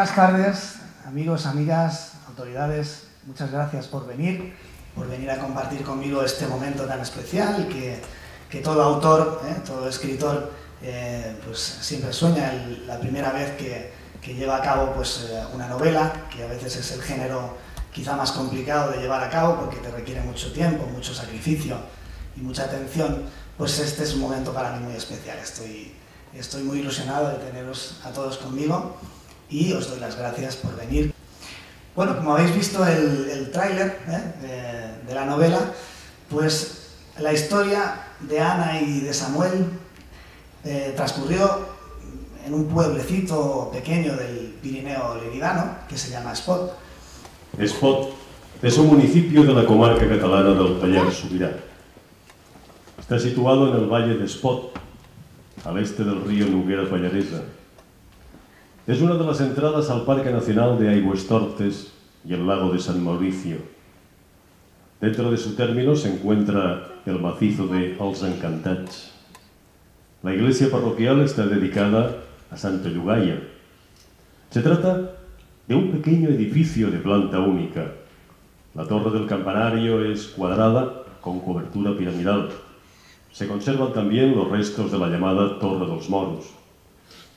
buenas tardes, amigos, amigas, autoridades. Muchas gracias por venir, por venir a compartir conmigo este momento tan especial que, que todo autor, eh, todo escritor, eh, pues siempre sueña el, la primera vez que, que, lleva a cabo pues, eh, una novela, que a veces es el género quizá más complicado de llevar a cabo porque te requiere mucho tiempo, mucho sacrificio y mucha atención, pues este es un momento para mí muy especial. Estoy, estoy muy ilusionado de teneros a todos conmigo y os doy las gracias por venir. Bueno, como habéis visto el, el tráiler ¿eh? de, de, la novela, pues la historia de Ana y de Samuel eh, transcurrió en un pueblecito pequeño del Pirineo Leridano que se llama Espot. Espot es un municipio de la comarca catalana del Pallars Sobirá. Está situado en el valle de Espot, al este del río Noguera Pallaresa, Es una de las entradas al Parque Nacional de Aigüestortes y el lago de San Mauricio. Dentro de su término se encuentra el macizo de Els Encantats. La iglesia parroquial está dedicada a Santa Llugaya. Se trata de un pequeño edificio de planta única. La torre del campanario es cuadrada con cobertura piramidal. Se conservan también los restos de la llamada Torre dels Moros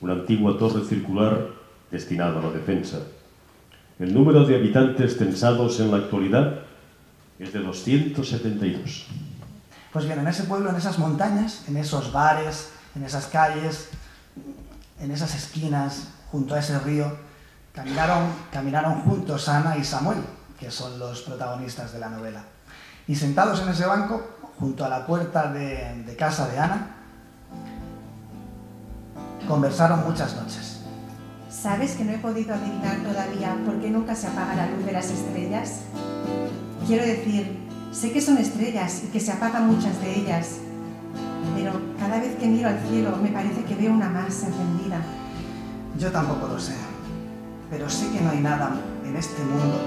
una antigua torre circular destinada a la defensa. El número de habitantes censados en la actualidad es de 272. Pues bien, en ese pueblo, en esas montañas, en esos bares, en esas calles, en esas esquinas, junto a ese río, caminaron, caminaron juntos Ana y Samuel, que son los protagonistas de la novela. Y sentados en ese banco, junto a la puerta de, de casa de Ana, conversaron muchas noches. ¿Sabes que no he podido adivinar todavía por qué nunca se apaga la luz de las estrellas? Quiero decir, sé que son estrellas y que se apagan muchas de ellas, pero cada vez que miro al cielo me parece que veo una más encendida. Yo tampoco lo sé, pero sé que no hay nada en este mundo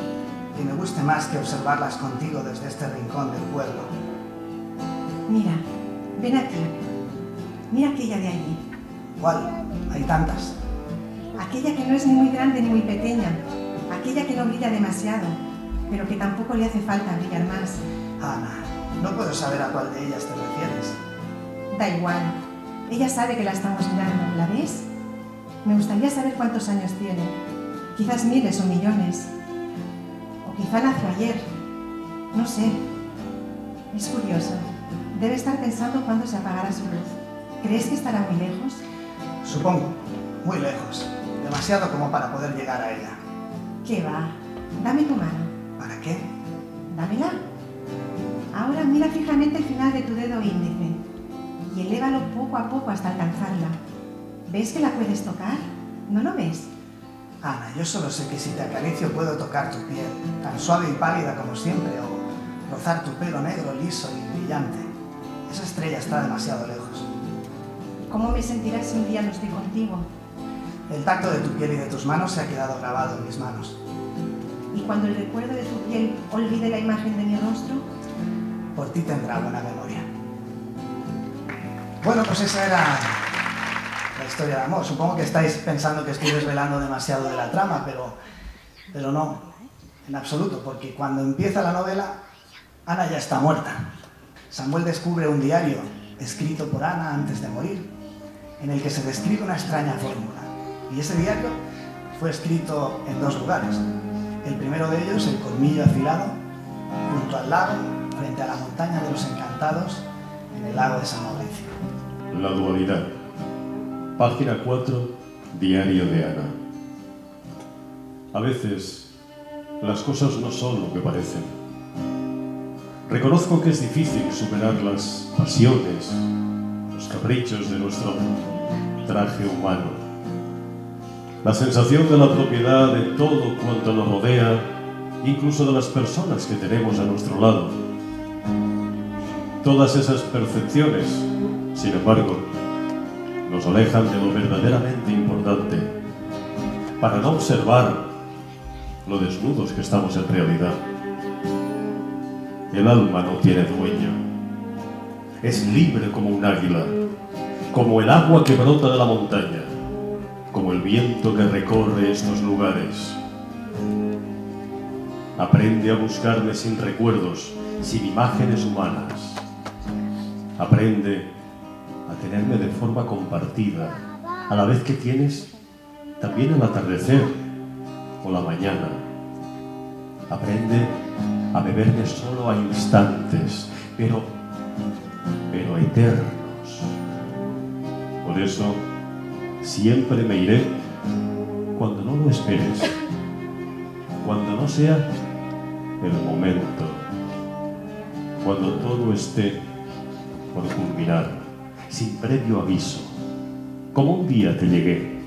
que me guste más que observarlas contigo desde este rincón del pueblo. Mira, ven aquí. Mira aquella de allí. ¿Cuál? Hay tantas. Aquella que no es ni muy grande ni muy pequeña. Aquella que no brilla demasiado, pero que tampoco le hace falta brillar más. Ana, no puedo saber a cuál de ellas te refieres. Da igual. Ella sabe que la estamos mirando. ¿La ves? Me gustaría saber cuántos años tiene. Quizás miles o millones. O quizá nació ayer. No sé. Es curioso. Debe estar pensando cuándo se apagará su luz. ¿Crees que estará muy lejos? Supongo, muy lejos. Demasiado como para poder llegar a ella. ¿Qué va? Dame tu mano. ¿Para qué? Dámela. Ahora mira fijamente el final de tu dedo índice y elévalo poco a poco hasta alcanzarla. ¿Ves que la puedes tocar? ¿No lo ves? Ana, yo solo sé que si te acaricio puedo tocar tu piel, tan suave y pálida como siempre, o rozar tu pelo negro, liso y brillante. Esa estrella está demasiado lejos. ¿Cómo me sentirás si un día no estoy contigo? El tacto de tu piel y de tus manos se ha quedado grabado en mis manos. ¿Y cuando el recuerdo de tu piel olvide la imagen de mi rostro? Por ti tendrá buena memoria. Bueno, pues esa era la historia de amor. Supongo que estáis pensando que estoy desvelando demasiado de la trama, pero, pero no, en absoluto, porque cuando empieza la novela, Ana ya está muerta. Samuel descubre un diario escrito por Ana antes de morir, en el que se describe una extraña fórmula. Y ese diario fue escrito en dos lugares. El primero de ellos, el colmillo afilado, junto al lago, frente a la montaña de los encantados, en el lago de San Mauricio. La dualidad. Página 4, Diario de Ana. A veces, las cosas no son lo que parecen. Reconozco que es difícil superar las pasiones, caprichos de nuestro traje humano. La sensación de la propiedad de todo cuanto nos rodea, incluso de las personas que tenemos a nuestro lado. Todas esas percepciones, sin embargo, nos alejan de lo verdaderamente importante para no observar lo desnudos que estamos en realidad. El alma no tiene dueño. Es libre como un águila, como el agua que brota de la montaña, como el viento que recorre estos lugares. Aprende a buscarme sin recuerdos, sin imágenes humanas. Aprende a tenerme de forma compartida, a la vez que tienes también el atardecer o la mañana. Aprende a beberme solo a instantes, pero, pero eternos. Por eso, siempre me iré cuando no lo esperes, cuando no sea el momento, cuando todo esté por culminar, sin previo aviso, como un día te llegué,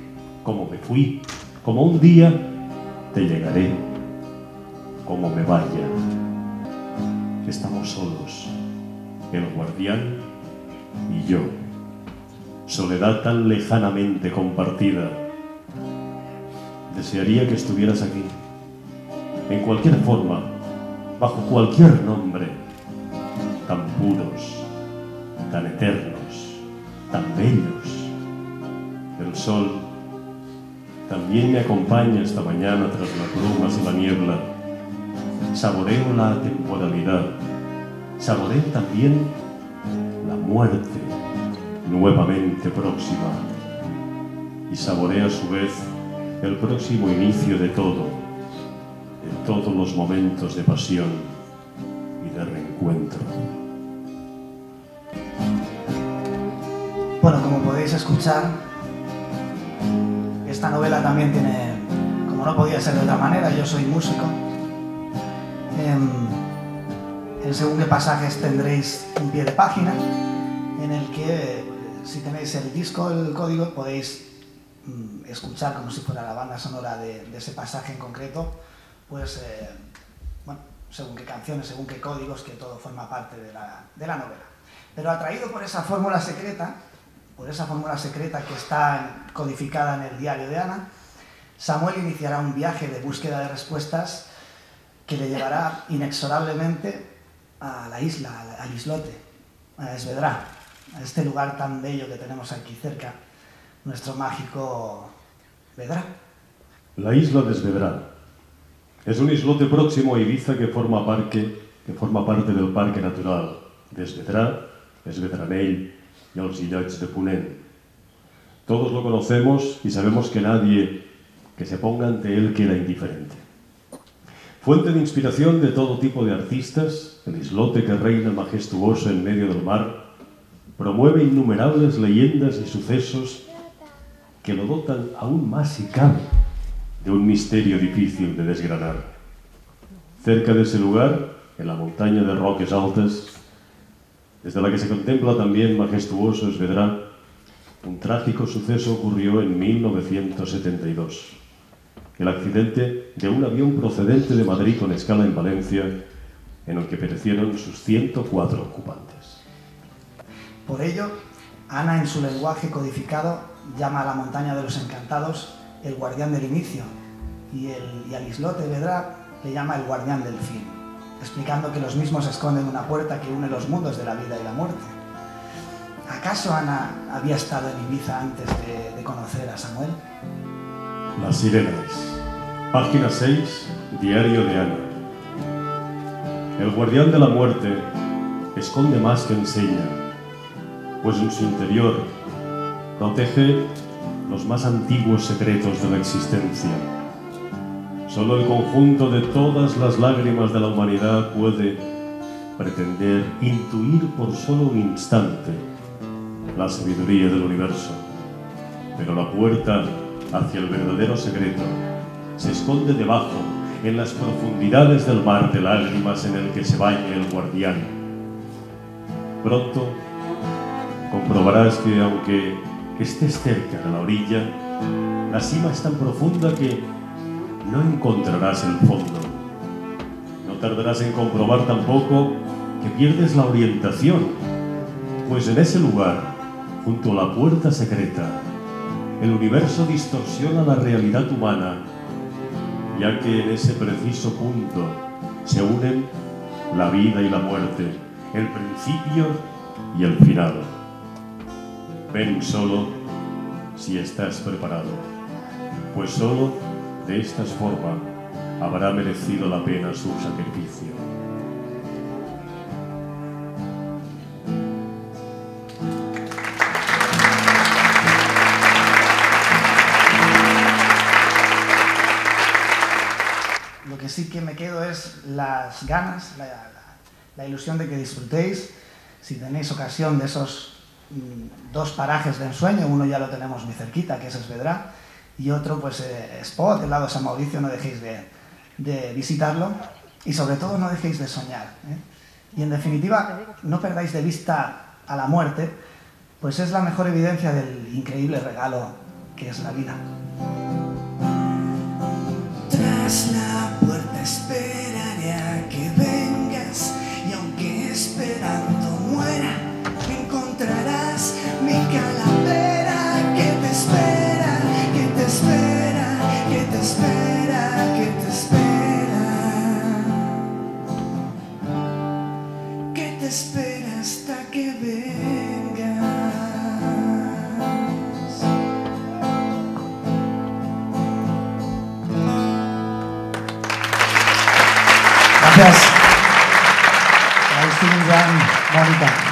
como me fui, como un día te llegaré, como me vaya. Estamos solos, el guardián y yo soledad tan lejanamente compartida. Desearía que estuvieras aquí, en cualquier forma, bajo cualquier nombre, tan puros, tan eternos, tan bellos. El sol también me acompaña esta mañana tras las brumas y la niebla. Saboreo la temporalidad, saboreo también la muerte nuevamente próxima y saborea a su vez el próximo inicio de todo, de todos los momentos de pasión y de reencuentro. Bueno, como podéis escuchar, esta novela también tiene, como no podía ser de otra manera, yo soy músico. En, en según qué pasajes tendréis un pie de página en el que si tenéis el disco, el código, podéis mm, escuchar como si fuera la banda sonora de, ese pasaje en concreto, pues, bueno, según qué canciones, según qué códigos, que todo forma parte de la, de la novela. Pero atraído por esa fórmula secreta, por esa fórmula secreta que está codificada en el diario de Ana, Samuel iniciará un viaje de búsqueda de respuestas que le llevará inexorablemente a la isla, al islote, a Esvedra, a este lugar tan bello que tenemos aquí cerca, nuestro mágico Vedrá. La isla de Esvedrá es un islote próximo a Ibiza que forma, parque, que forma parte del Parque Natural de Esvedrá, Esvedranell y los Illots de Ponent. Todos lo conocemos y sabemos que nadie que se ponga ante él queda indiferente. Fuente de inspiración de todo tipo de artistas, el islote que reina majestuoso en medio del mar promueve innumerables leyendas y sucesos que lo dotan aún más si cabe de un misterio difícil de desgranar. Cerca de ese lugar, en la montaña de Roques Altas, desde la que se contempla también majestuoso Esvedrá, un trágico suceso ocurrió en 1972. El accidente de un avión procedente de Madrid con escala en Valencia, en el que perecieron sus 104 ocupantes. Por ello, Ana en su lenguaje codificado llama a la montaña de los encantados el guardián del inicio y, al islote Vedra le llama el guardián del fin, explicando que los mismos esconden una puerta que une los mundos de la vida y la muerte. ¿Acaso Ana había estado en Ibiza antes de, de conocer a Samuel? Las sirenas. Página 6, Diario de Ana. El guardián de la muerte esconde más que enseña pues en su interior protege los más antiguos secretos de la existencia. Solo el conjunto de todas las lágrimas de la humanidad puede pretender intuir por solo un instante la sabiduría del universo. Pero la puerta hacia el verdadero secreto se esconde debajo, en las profundidades del mar de lágrimas en el que se baña el guardián. Pronto comprobarás que aunque estés cerca de la orilla, la cima es tan profunda que no encontrarás el fondo. No tardarás en comprobar tampoco que pierdes la orientación, pues en ese lugar, junto a la puerta secreta, el universo distorsiona la realidad humana, ya que en ese preciso punto se unen la vida y la muerte, el principio y el final. Ven solo si estás preparado. pues solo de esta forma habrá merecido la pena su sacrificio. Lo que sí que me quedo es las ganas, la, la- ilusión de que disfrutéis. Si tenéis ocasión de esos dos parajes de ensueño, uno ya lo tenemos muy cerquita, que es Esvedra, y otro, pues, eh, Spot, el lado de San Mauricio, no dejéis de, de visitarlo y sobre todo no dejéis de soñar. ¿eh? Y en definitiva, no perdáis de vista a la muerte, pues es la mejor evidencia del increíble regalo que es la vida. Tras la puerta esperaré a que vengas y aunque esperando Vielen Dank, Monika.